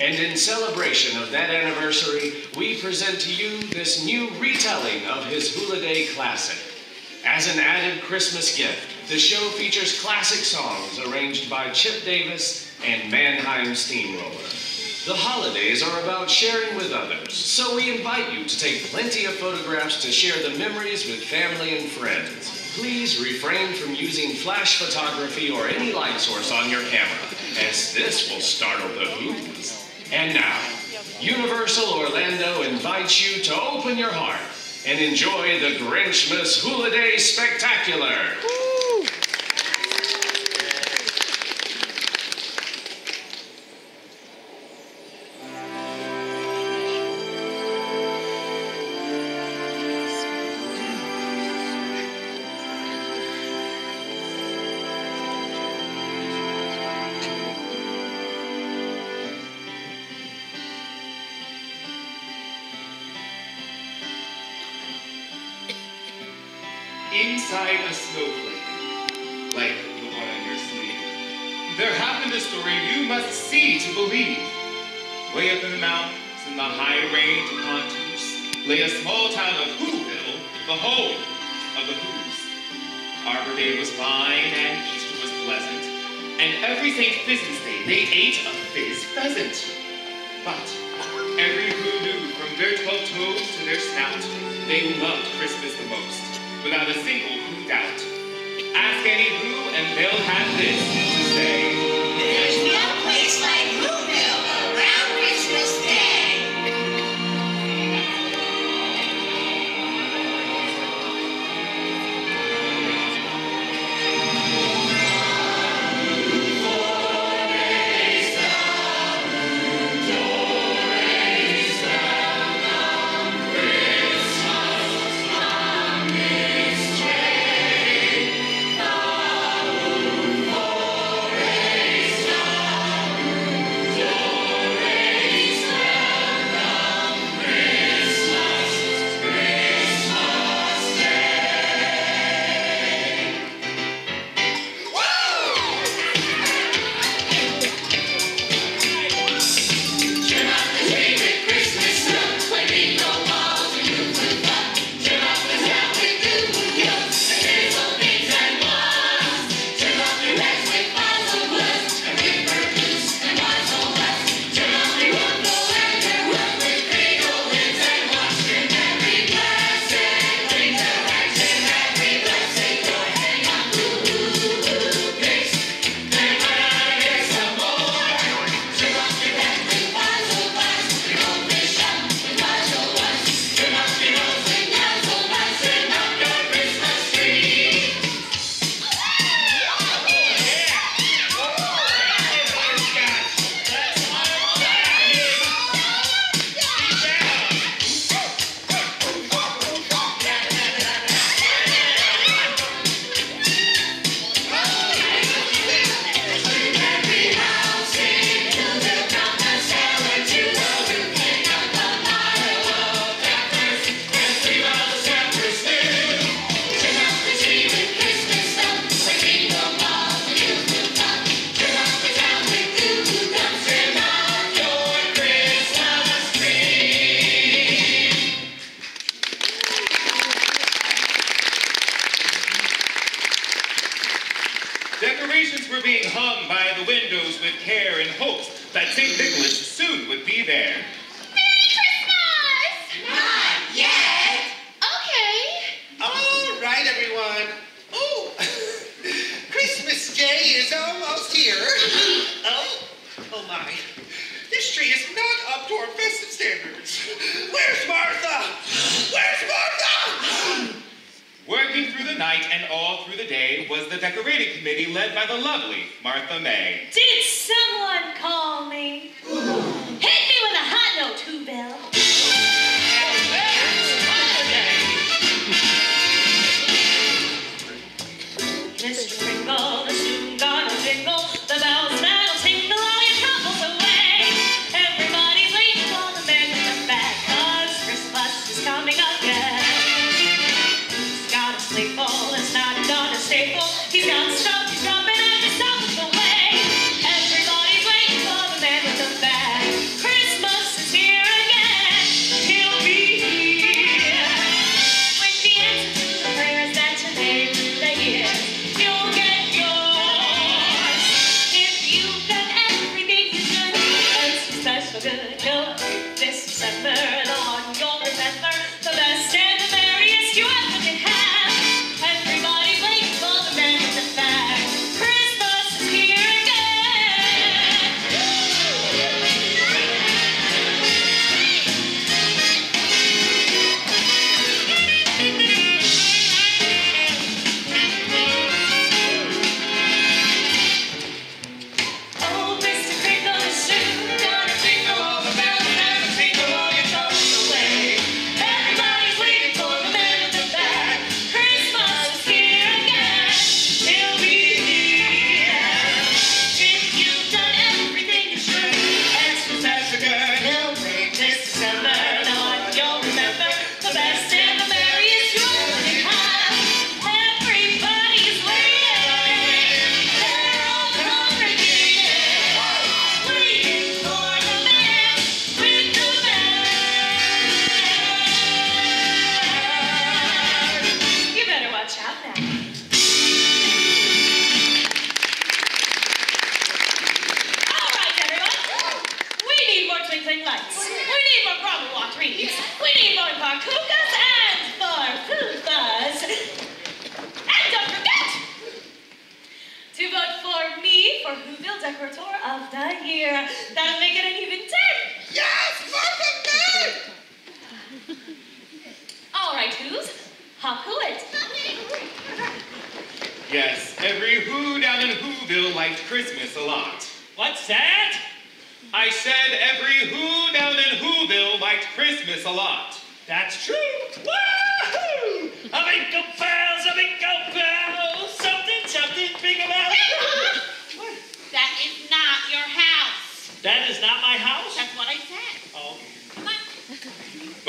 And in celebration of that anniversary, we present to you this new retelling of his Hula Day classic. As an added Christmas gift, the show features classic songs arranged by Chip Davis and Mannheim Steamroller. The holidays are about sharing with others, so we invite you to take plenty of photographs to share the memories with family and friends. Please refrain from using flash photography or any light source on your camera, as this will startle the Who's. And now, Universal Orlando invites you to open your heart and enjoy the Grinchmas Who-liday Spectacular. Inside a snowflake, like the one on your sleeve, there happened a story you must see to believe. Way up in the mountains, in the high range of Pontoos, lay a small town of Whoville, the home of the Who's. Arbor Day was fine and Easter was pleasant, and every St. Pheasant's Day they ate a fizz pheasant. But every Who knew from their twelve toes to their snout, they loved Christmas the most without a single doubt. Ask any who, and they'll have this to say.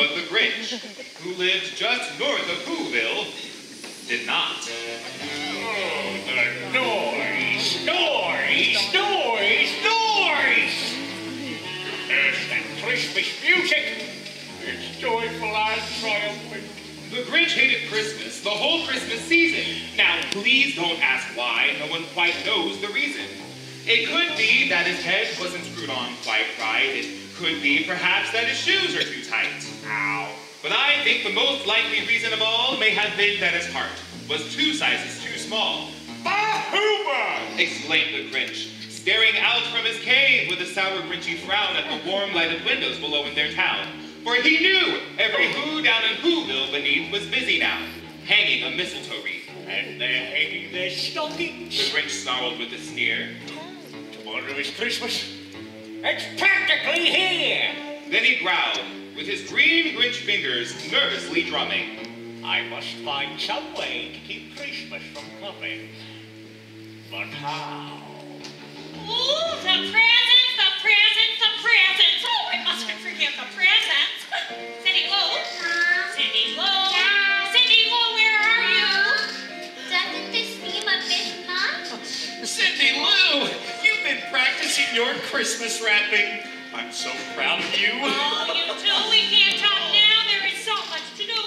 But the Grinch, who lived just north of Whoville, did not. Oh, the noise, noise, noise, noise. There's that Christmas music. It's joyful and triumphant. The Grinch hated Christmas, the whole Christmas season. Now, please don't ask why. No one quite knows the reason. It could be that his head wasn't screwed on quite right. It could be, perhaps, that his shoes are too tight. But I think the most likely reason of all may have been that his heart was two sizes too small. Bahuba! exclaimed the Grinch, staring out from his cave with a sour, grinchy frown at the warm, lighted windows below in their town. For he knew every who down in Whoville beneath was busy now, hanging a mistletoe wreath. And they're hanging their stockings. The. Grinch snarled with a sneer. Tomorrow is Christmas. It's practically here. Then he growled, with his green Grinch fingers nervously drumming. I must find some way to keep Christmas from coming. But how? Ooh, the presents, the presents, the presents. Oh, I mustn't forget the presents. Cindy Lou. Cindy Lou. Cindy Lou, where are you? Doesn't this seem a bit much? Cindy Lou, you've been practicing your Christmas wrapping. I'm so proud of you. Oh, you two, we can't talk now. There is so much to do.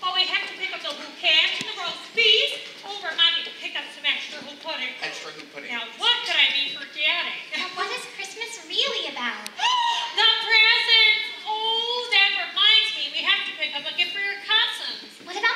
Oh, we have to pick up the bouquet and the roast beef. Oh, remind me to pick up some extra who pudding. Extra who pudding. Now, what could I be forgetting? Now, what is Christmas really about? the presents. Oh, that reminds me. We have to pick up a gift for your cousins. What about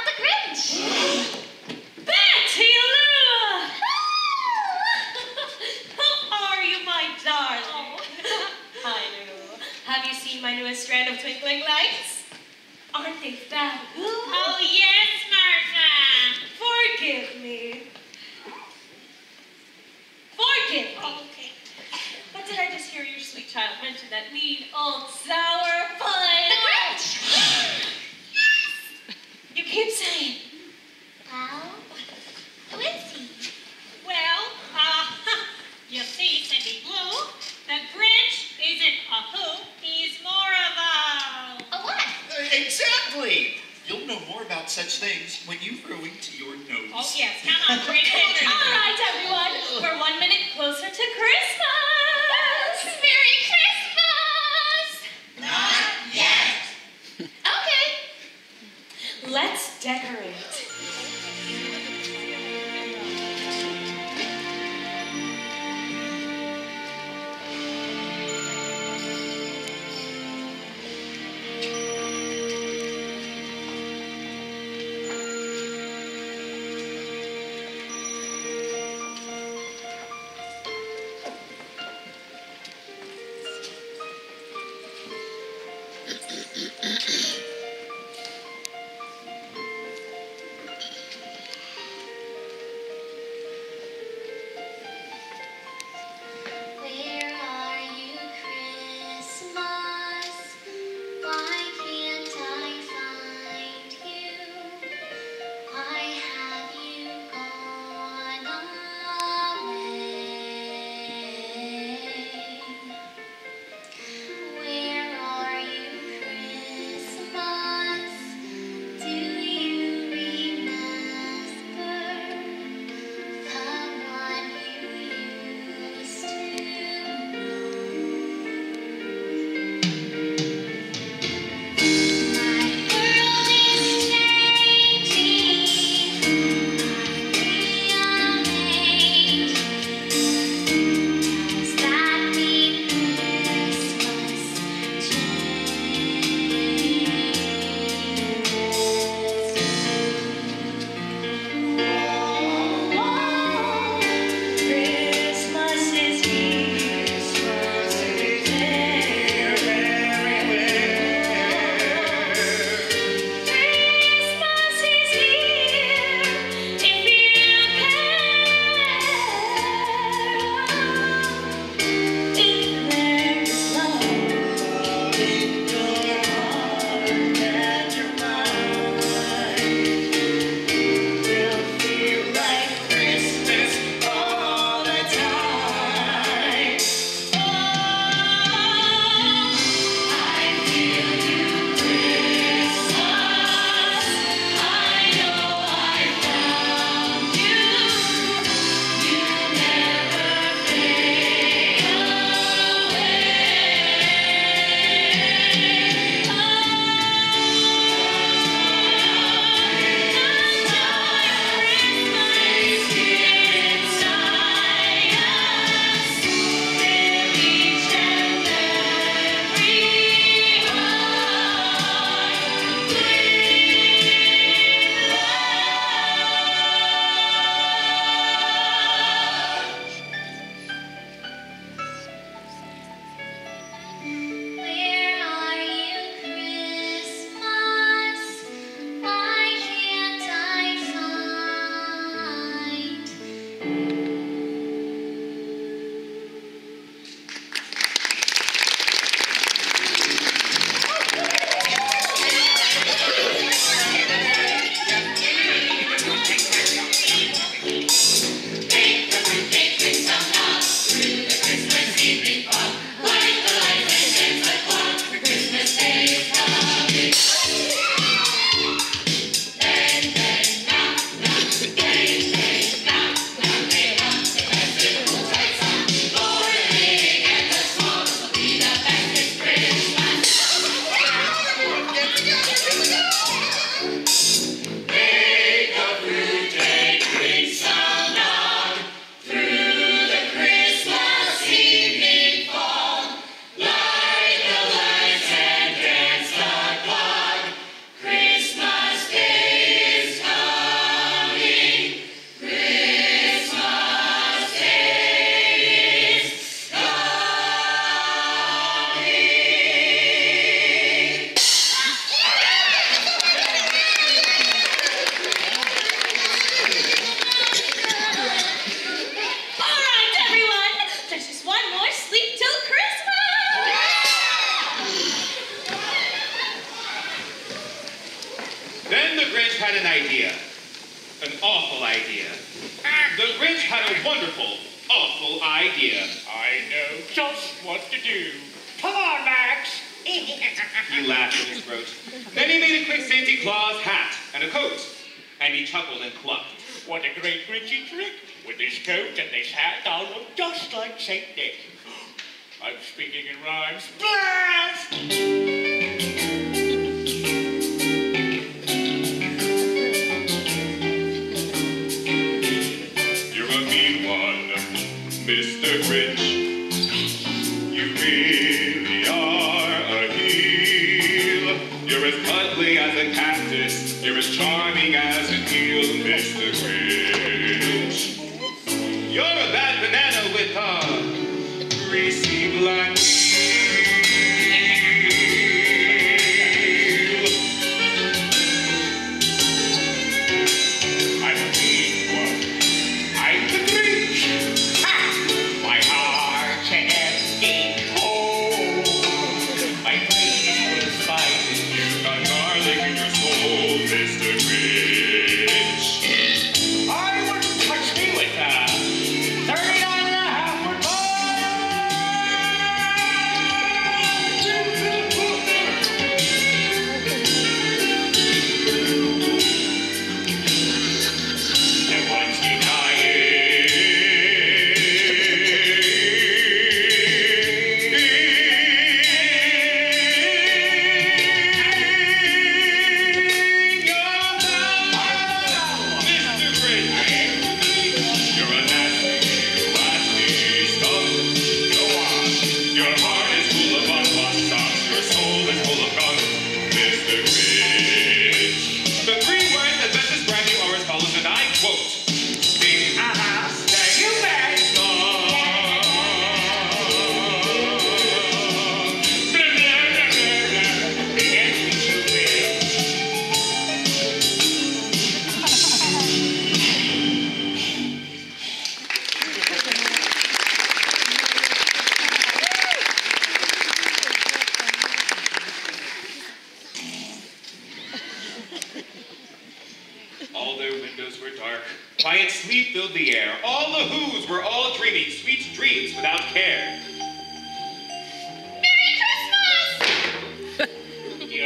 had an idea. An awful idea. The Grinch had a wonderful, awful idea. I know just what to do. Come on, Max. He laughed in his throat. Then he made a quick Santa Claus hat and a coat, and he chuckled and clucked. What a great Grinchy trick. With this coat and this hat, I'll look just like Saint Nick. I'm speaking in rhymes. Blast! Greasy black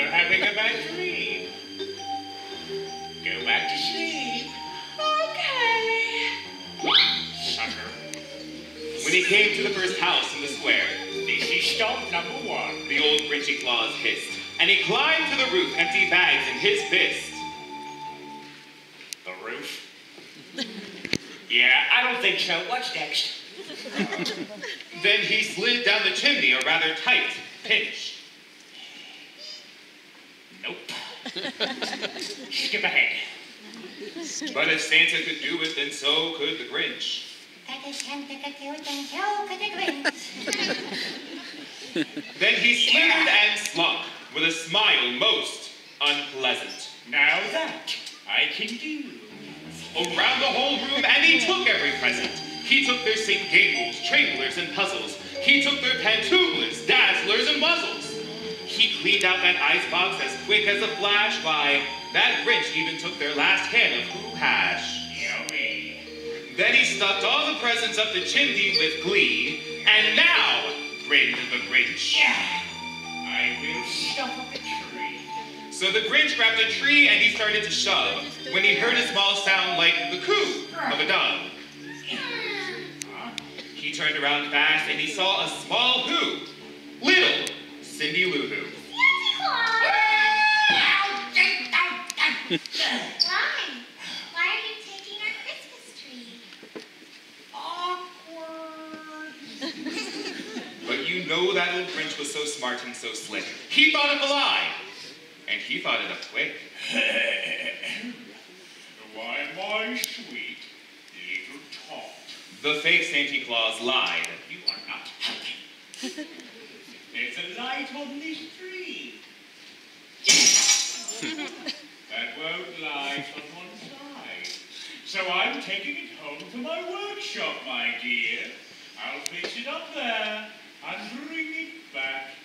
You're having a bad dream. Go back to sleep. Okay. Sucker. When he came to the first house in the square, This is stop number one. the old Grinchy Claus hissed, and he climbed to the roof, empty bags in his fist. The roof. yeah, I don't think so. What's next? Then he slid down the chimney a rather tight pinch. Skip ahead. But if Santa could do it, then so could the Grinch. Then he slithered and slunk with a smile most unpleasant. Now that I can do. Around the whole room, and he took every present. He took their St. Gables, Tramplers, and puzzles. He took their Pantooglers, Dazzlers, and Wuzzles. He cleaned out that icebox as quick as a flash. Why, that Grinch even took their last can of Who Hash. Yummy. Then he stuffed all the presents up the chimney with glee. And now, grinned the Grinch. I will up a tree. So the Grinch grabbed a tree and he started to shove when he heard a small sound like the coo of a dove. He turned around fast and he saw a small who, little Cindy Lou Who. Why? Why are you taking our Christmas tree? Awkward. But you know that old Grinch was so smart and so slick. He thought of a lie, and he thought it up quick. Why am I sweet, little tot? The fake Santa Claus lied. You are not helping. A light on this that won't light on one side. So I'm taking it home to my workshop, my dear. I'll fix it up there and bring it back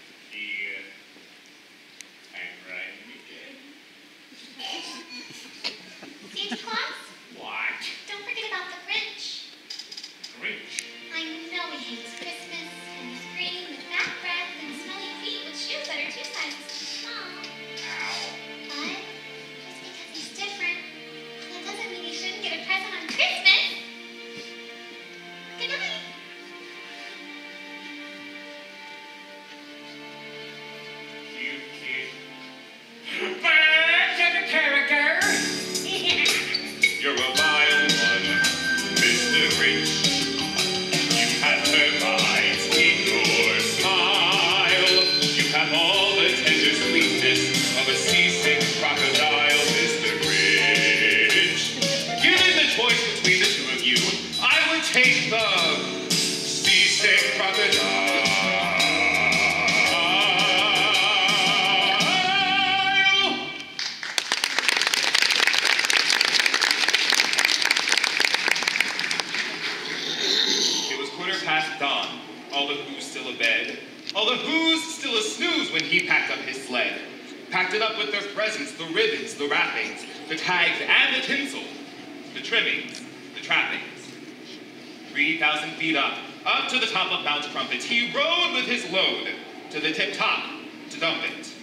tags, and the tinsel, the trimmings, the trappings. 3,000 feet up, up to the top of Mount Crumpet, he rode with his load to the tip top to dump it.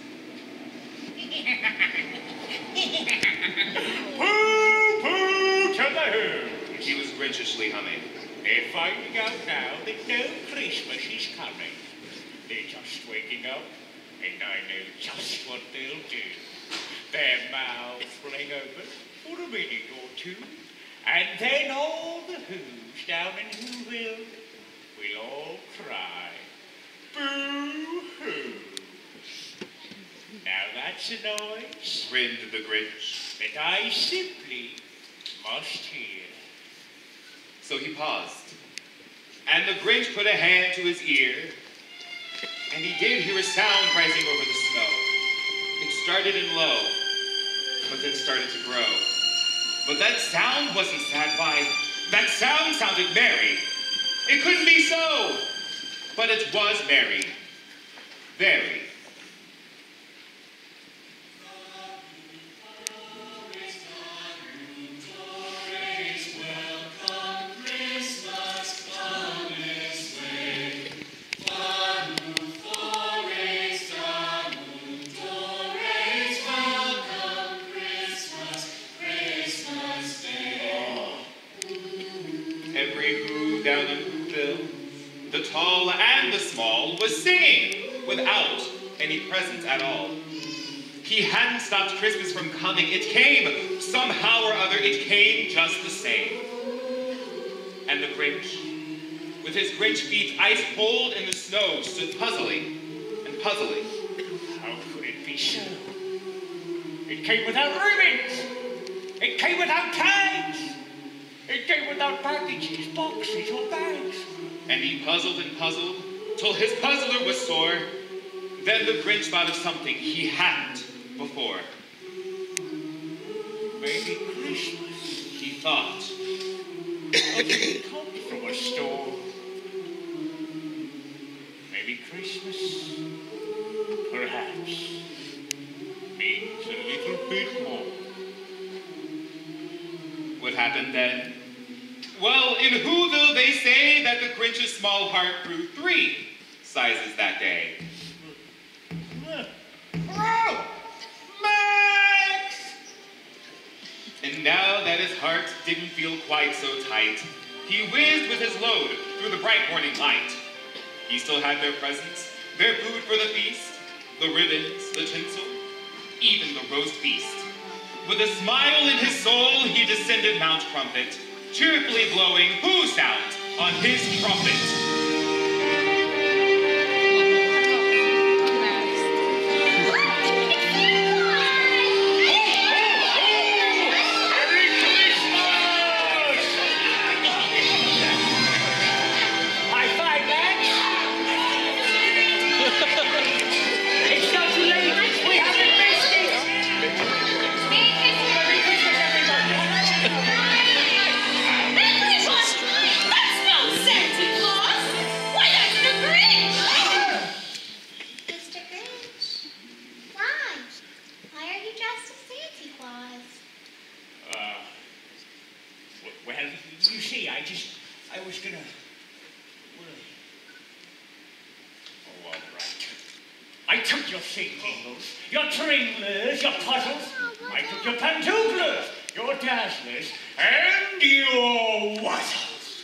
Pooh, pooh, to the who. He was grinchishly humming. They're finding out now that no Christmas is coming. They're just waking up, and I know just what they'll do. Their mouths hang open for a minute or two, and then all the Who's down in Whoville will all cry. Boo-hoo. Now that's a noise Grinned the Grinch. that I simply must hear. So he paused. And the Grinch put a hand to his ear, and he did hear a sound rising over the snow. It started in low, but then started to grow. But that sound wasn't sad by. That sound sounded merry. It couldn't be so, but it was merry. Very. With his Grinch feet ice cold in the snow, stood puzzling and puzzling. How could it be so? It came without ribbons. It came without tags. It came without packages, boxes, or bags. And he puzzled and puzzled till his puzzler was sore. Then the Grinch thought of something he hadn't before. Maybe Christmas He thought, doesn't come from a store. Christmas, perhaps, means a little bit more. what happened then? Well, in Whoville, they say that the Grinch's small heart grew three sizes that day. Bro! Max! And now that his heart didn't feel quite so tight, he whizzed with his load through the bright morning light. He still had their presents, their food for the feast, the ribbons, the tinsel, even the roast beast. With a smile in his soul, he descended Mount Crumpet, cheerfully blowing who sounds on his trumpet. Dressed as Santa Claus? Uh, well, you see, I just, I was gonna. Well, oh, all right. I took your singles, your tringlers, your puzzles. I took your pantooglers, your dazzlers, and your wuzzles.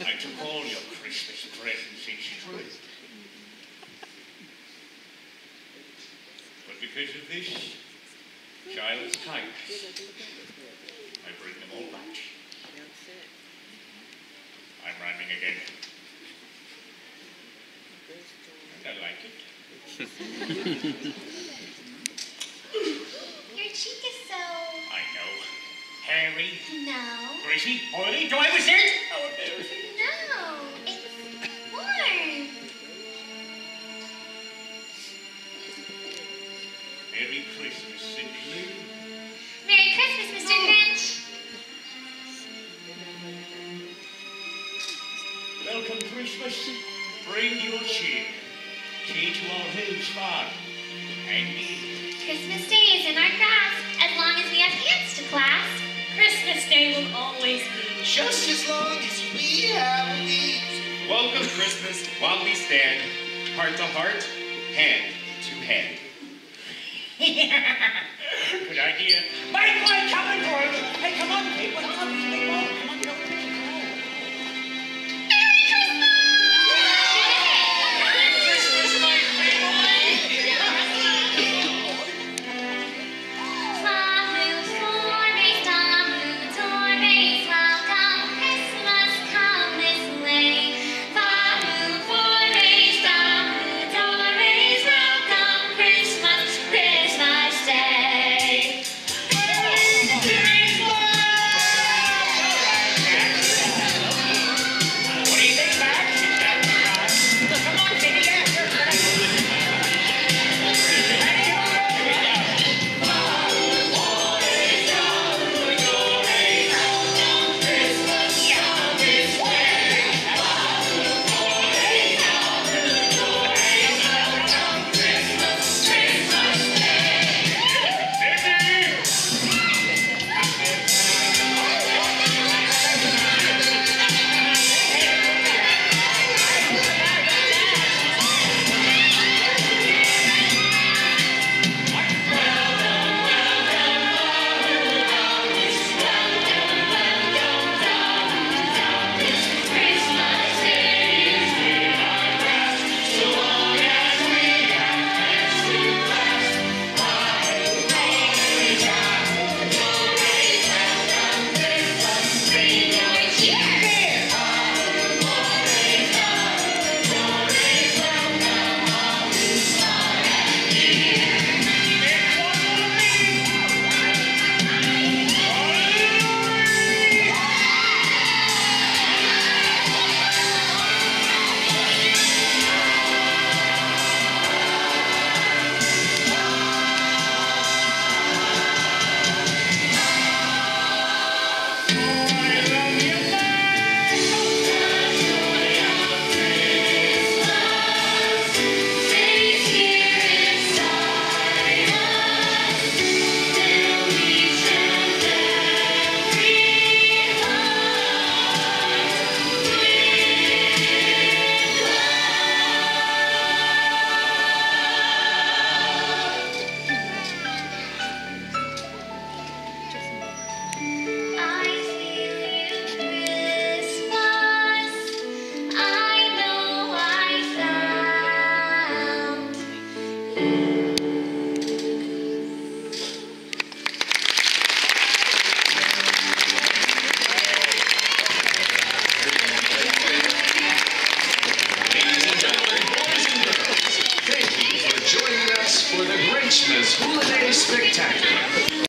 I took all your Christmas presents each true. Because of this, child's types, I bring them all back. I'm rhyming again. And I like it. Your cheek is so... I know. Hairy. No. Greasy. Oily. Do I have a shirt? Oh, embarrassing. Christmas while we stand heart to heart, hand to hand.